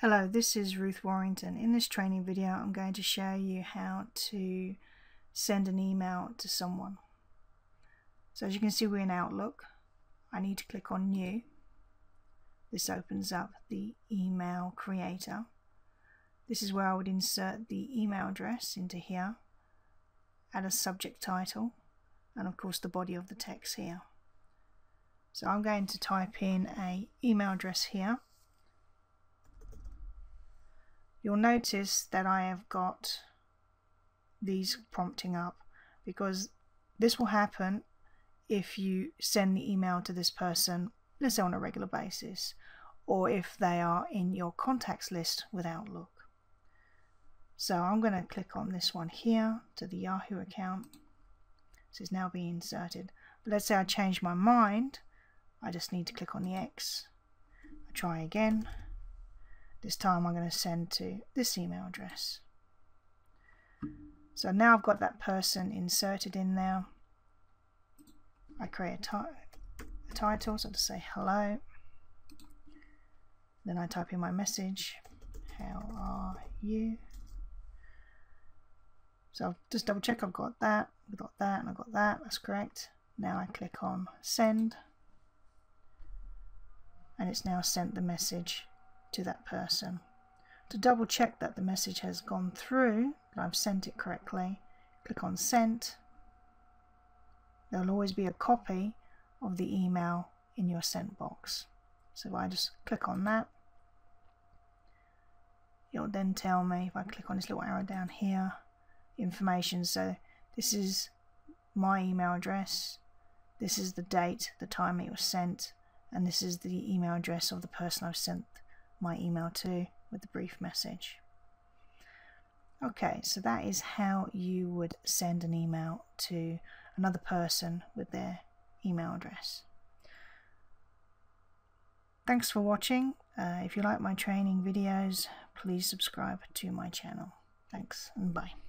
Hello, this is Ruth Warrington. In this training video, I'm going to show you how to send an email to someone. So as you can see, we're in Outlook. I need to click on New. This opens up the email creator. This is where I would insert the email address into here, add a subject title, and of course the body of the text here. So I'm going to type in a email address here you'll notice that I have got these prompting up because this will happen if you send the email to this person, let's say on a regular basis, or if they are in your contacts list with Outlook. So I'm going to click on this one here to the Yahoo account. This is now being inserted. But let's say I change my mind. I just need to click on the X. I try again. This time I'm going to send to this email address. So now I've got that person inserted in there. I create a, a title, so to say hello. Then I type in my message, how are you? So I'll just double check I've got that, I've got that, and I've got that, that's correct. Now I click on send, and it's now sent the message to that person. To double check that the message has gone through, that I've sent it correctly, click on Sent. There'll always be a copy of the email in your sent box. So if I just click on that, it'll then tell me, if I click on this little arrow down here, information. So this is my email address, this is the date, the time it was sent, and this is the email address of the person I've sent my email to with the brief message. Okay, so that is how you would send an email to another person with their email address. Thanks for watching. Uh, if you like my training videos, please subscribe to my channel. Thanks and bye.